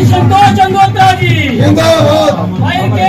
भाई संतोष जंगोत्रा जी जिंदाबाद भाई के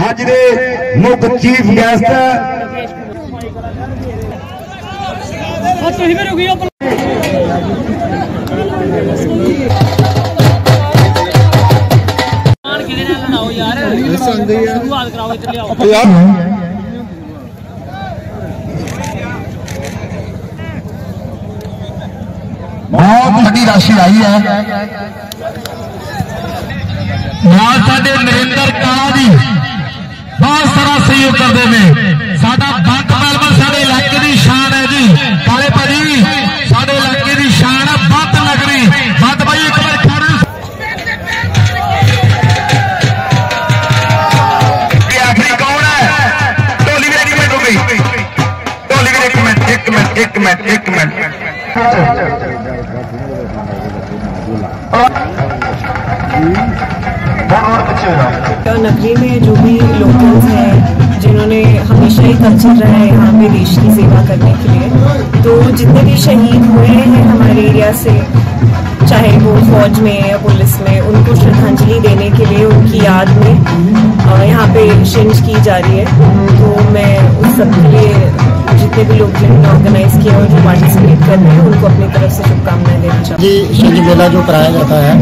ਅੱਜ ਦੇ ਮੁੱਖ ਚੀਫ ਗੈਸਟ ਤੁਸੀਂ ਵੀ ਰੁਕਿਓ ਕਿਹਦੇ ਨਾਲ ਲੜਾਓ ਯਾਰ? ਸ਼ੁਰੂਆਤ ਕਰਾਓ ਇੱਧਰ ਲਿਆਓ। ਬਹੁਤ ਵੱਡੀ ਰਾਸ਼ੀ ਆਈ ਹੈ। ਨਾਲ ਸਾਡੇ ਨਰਿੰਦਰ ਕਾਲਾ ਜੀ। ਬਹੁਤ ਸਾਰਾ ਸਹਿਯੋਗ ਕਰਦੇ ਨੇ ਸਾਡਾ ਬੰਕ ਮੈਲਮਨ ਸਾਡੇ ਇਲਾਕੇ ਦੀ ਸ਼ਾਨ ਹੈ ਜੀ ਕਾਲੇ ਭਾਜੀ ਸਾਡੇ ਇਲਾਕੇ ਦੀ ਸ਼ਾਨ ਹੈ ਬੰਤ ਨਗਰੀ ਬੰਤ ਭਾਈ ਇੱਕ ਵਾਰ ਖੜੇ ਇਹ ਆਖਰੀ ਕੌਣ ਹੈ ਢੋਲੀ ਵੀ ਇੱਕ ਮਿੰਟ ਹੋ ਗਈ ਢੋਲੀ ਵੀ ਇੱਕ ਮਿੰਟ ਇੱਕ ਮਿੰਟ ਇੱਕ ਮਿੰਟ ਇੱਕ ਮਿੰਟ नगरी में जो भी लोकल्स हैं, जिन्होंने हमेशा ही कल्चर रहा है यहाँ पे देश की सेवा करने के लिए तो जितने भी शहीद हुए हैं हमारे एरिया से, चाहे वो फौज में या पुलिस में, उनको श्रद्धांजलि देने के लिए, उनकी याद में यहाँ पे शिंज की जा रही है। तो मैं उस सब के लिए जितने भी लोग जिन्होंने ऑर्गेनाइज किया और जो पार्टिसिपेट कर रहे हैं, उनको अपनी तरफ़ से शुभकामनाएँ देना जी शिंज मेला जो कराया जाता है,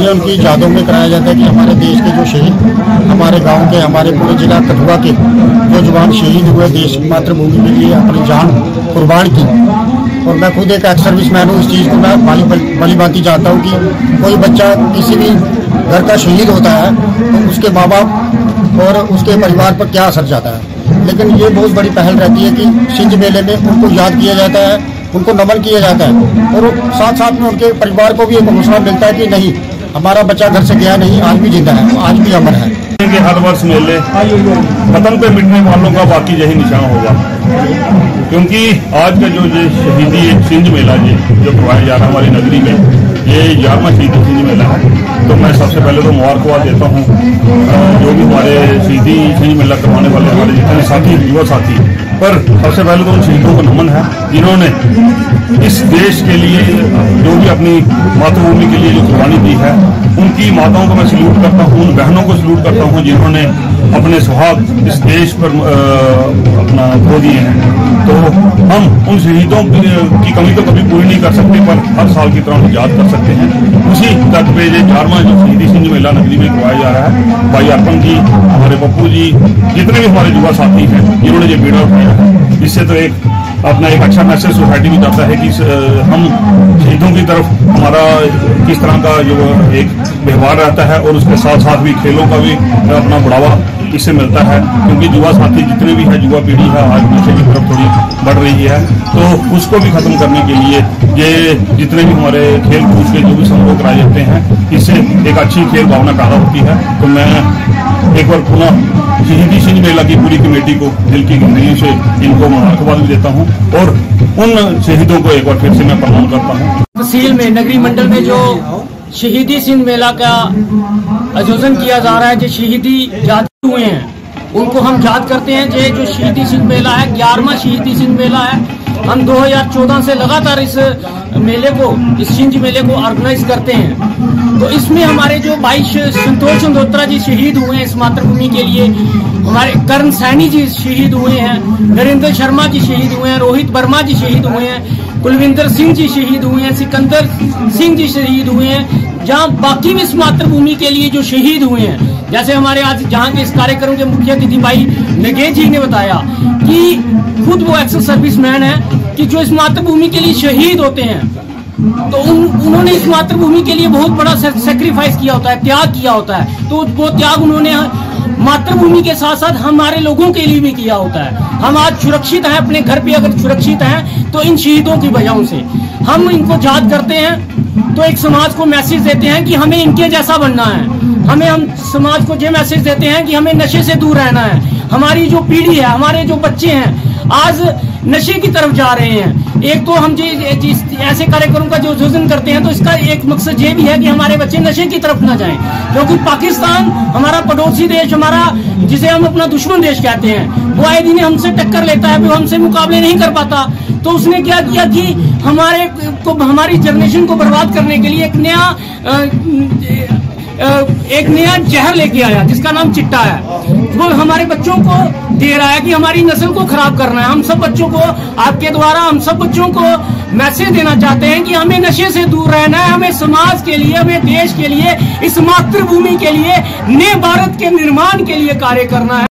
ये उनकी यादों में कराया जाता है कि हमारे देश के जो शहीद, हमारे गाँव के, हमारे पूरे जिला कठुआ के जो जवान शहीद हुए देश की मातृभूमि के लिए अपनी जान कुर्बान की। और मैं खुद एक एक्स सर्विस मैन हूँ, इस चीज़ को मैं भली भली भांति जानता हूँ कि कोई बच्चा किसी भी घर का शहीद होता है तो उसके माँ बाप और उसके परिवार पर क्या असर जाता है। लेकिन ये बहुत बड़ी पहल रहती है कि शिंज मेले में उनको याद किया जाता है, उनको नमन किया जाता है। और साथ साथ में उनके परिवार को भी एक हौसला मिलता है कि नहीं, हमारा बच्चा घर से गया नहीं, आज भी ज़िंदा है, आज भी अमर है। के हर वर्ष मेले वतन पे मिटने वालों का बाकी यही निशान होगा। क्योंकि आज का जो ये शहीदी सिंध मेला जी, जो करवाया जा रहा है हमारी नगरी में ये ग्यारहवा शहीदी सिंध मेला है। तो मैं सबसे पहले तो मुबारकबाद देता हूँ। जो भी हमारे शहीदी सिंध मेला करवाने वाले हमारे जितने साथी युवा साथी पर सबसे पहले तो उन शहीदों को नमन है। जिन्होंने इस देश के लिए, जो भी अपनी मातृभूमि के लिए जो कुर्बानी दी है, उनकी माताओं को मैं सल्यूट करता हूँ, उन बहनों को सल्यूट करता हूँ, जिन्होंने अपने सुहाग इस देश पर अपना खो दिए हैं। तो हम उन शहीदों की, कमी तो कभी पूरी नहीं कर सकते पर हर साल की तरह याद कर सकते हैं। उसी तर्ज पे ये चारवा जो शहीदी सिंह मेला नगरी में करवाया जा रहा है भाई अर्पण जी हमारे पप्पू जी जितने भी हमारे युवा साथी हैं जिन्होंने ये बीड़ा उठाया है इससे तो एक अपना एक अच्छा मैसेज सोसाइटी में जाता है कि हम शहीदों की तरफ़ हमारा किस तरह का जो एक व्यवहार रहता है और उसके साथ साथ भी खेलों का भी अपना बढ़ावा इससे मिलता है, क्योंकि युवा साथी जितने भी है, युवा पीढ़ी है, आज नशे की तरफ़ थोड़ी बढ़ रही है। तो उसको भी खत्म करने के लिए ये जितने भी हमारे खेल कूद के जो भी संभव कराए जाते हैं इससे एक अच्छी खेल भावना पैदा होती है। तो मैं एक बार पुनः शहीदी सिंह मेला की पूरी कमेटी को, दिल की गहराइयों से इनको मुबारकबाद भी देता हूँ और उन शहीदों को एक बार फिर से मैं प्रणाम करता हूँ। तहसील में, नगरी मंडल में जो शहीदी सिंह मेला का आयोजन किया जा रहा है जो शहीदी जाति हुए हैं। उनको हम याद करते हैं ये जो शहीदी सिंह मेला है, ग्यारहवा शहीदी सिंह मेला है। हम 2014 से लगातार इस मेले को, इस सिंज मेले को ऑर्गेनाइज करते हैं। तो इसमें हमारे जो भाई संतोष चंदोत्रा जी शहीद हुए हैं इस मातृभूमि के लिए, हमारे कर्ण सैनी जी शहीद हुए हैं, नरेंद्र शर्मा जी शहीद हुए हैं, रोहित वर्मा जी शहीद हुए हैं, कुलविंदर सिंह जी शहीद हुए हैं, सिकंदर सिंह जी शहीद हुए हैं जहाँ बाकी भी इस मातृभूमि के लिए जो शहीद हुए हैं जैसे हमारे आज जहाँ के इस कार्यक्रम के मुख्य अतिथि भाई नगेश जी ने बताया कि खुद वो एक्स सर्विस मैन है कि जो इस मातृभूमि के लिए शहीद होते हैं तो उन, उन्होंने इस मातृभूमि के लिए बहुत बड़ा सेक्रीफाइस किया होता है त्याग किया होता है तो वो त्याग उन्होंने मातृभूमि के साथ साथ हमारे लोगों के लिए भी किया होता है। हम आज सुरक्षित हैं अपने घर पे अगर सुरक्षित हैं तो इन शहीदों की वजहों से। हम इनको याद करते हैं तो एक समाज को मैसेज देते हैं कि हमें इनके जैसा बनना है। हमें हम समाज को ये मैसेज देते हैं कि हमें नशे से दूर रहना है। हमारी जो पीढ़ी है, हमारे जो बच्चे हैं आज नशे की तरफ़ जा रहे हैं। एक तो हम जिस ऐसे कार्यक्रम का जो आयोजन करते हैं तो इसका एक मकसद ये भी है कि हमारे बच्चे नशे की तरफ़ ना जाएँ। क्योंकि पाकिस्तान, हमारा पड़ोसी देश, हमारा, जिसे हम अपना दुश्मन देश कहते हैं, वो आए दिन हमसे टक्कर लेता है, वो हमसे मुकाबले नहीं कर पाता। तो उसने क्या किया कि हमारे को, हमारी जनरेशन को बर्बाद करने के लिए एक नया एक नया जहर लेके आया, जिसका नाम चिट्टा है। वो हमारे बच्चों को दे रहा है कि हमारी नस्ल को खराब करना है। हम सब बच्चों को, आपके द्वारा हम सब बच्चों को मैसेज देना चाहते हैं कि हमें नशे से दूर रहना है, हमें समाज के लिए, हमें देश के लिए, इस मातृभूमि के लिए, नए भारत के निर्माण के लिए कार्य करना है।